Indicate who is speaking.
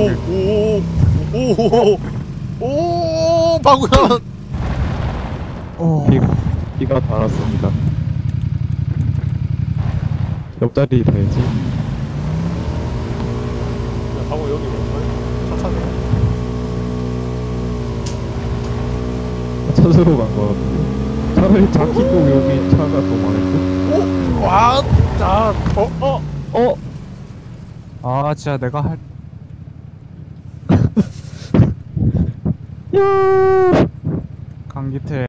Speaker 1: 오, 오, 방구야.
Speaker 2: 어.
Speaker 3: 비, 비가 달았습니다. 옆자리 돼야지.
Speaker 1: 야, 방구 여기 왜? 차 타네.
Speaker 3: 찾으러 간거 같은데. 차라리 자키고 여기 차가 더 많을까?
Speaker 1: 오, 와, 자, 어, 어.
Speaker 3: 어?
Speaker 2: 아 진짜 내가 할
Speaker 3: 야!
Speaker 2: 강기태